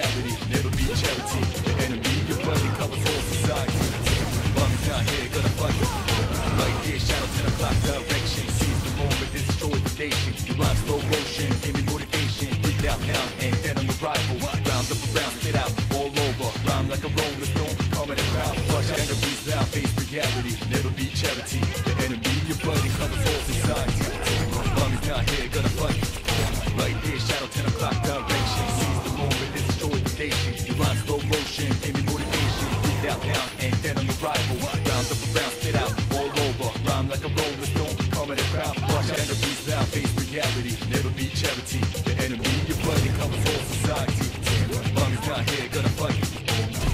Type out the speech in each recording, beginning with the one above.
mentality, never be charity. The enemy, your bloody covers all society. Bums down here, gonna fuck it. Like this, shadows in a direction. Seize the moment, destroy the nation. You rhyme slow motion, give me motivation. Breathe out now, and then I'm arrival. Round up around, spit out, all over. Rhyme like a rolling stone, coming around. Flush enemies now, face reality, never be charity. The enemy, your bloody covers all society. Bums down here, gonna fuck it. Like this, shadow 10 o'clock and then on your rival. Round up around, spit out, all over. Rhyme like a rolling stone, in the crowd. Watch out, enemies out, face reality. Never be charity. The enemy, your buddy, covers all society. Mommy's not here, gonna fight. You.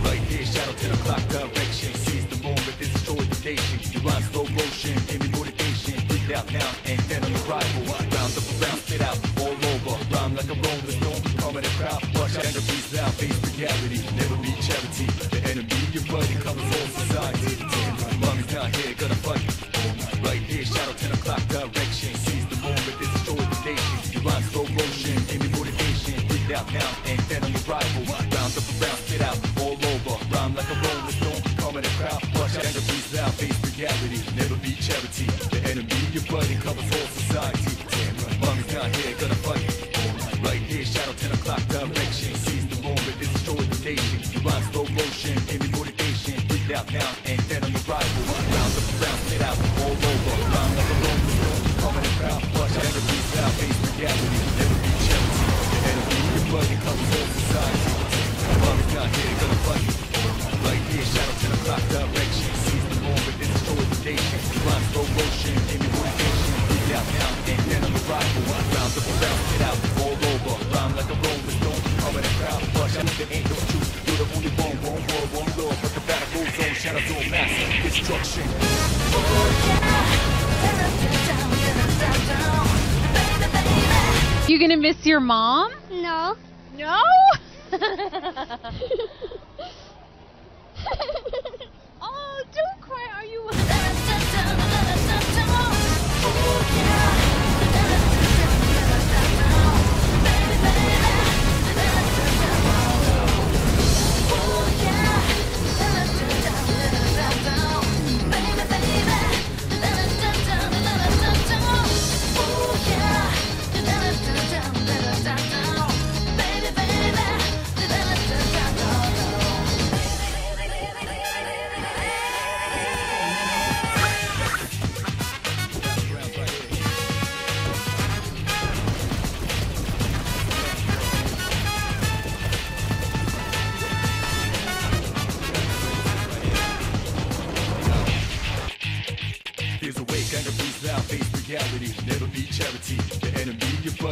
Right here, shadow 10 o'clock direction. Seize the moment, this destroy the nation. You rhyme slow motion, aiming motivation. Beat out now, and then on your rival. Round up around, spit out, all over. Rhyme like a rolling stone, in the crowd. Watch out, enemies out, face reality. Never be charity. Motion, aiming motivation. Beat out now, and then on your rival. Round up around, spit out, all over. Rhyme like a rolling stone, calm in the crowd. Watch out, enemies out, face reality. Never be charity. The enemy, your buddy, covers whole society. Damn, Mommy's not here, gonna fight. Right here, shadow 10 o'clock direction. Seize the moment, destroy the nation. You rhyme slow motion, aiming motivation. Beat out now, and then on your rival. Round up around, spit out, nation. You rhyme slow motion, aiming motivation. Beat out now, and then on your rival. Round up around, spit out, all over. Rhyme like a rolling stone, calm in the crowd. Watch out, there ain't no truth. You're the only one, one world, one love. But the battle goes on, shadows on mass destruction. You gonna miss your mom? No. No? never be charity. The enemy, your blood.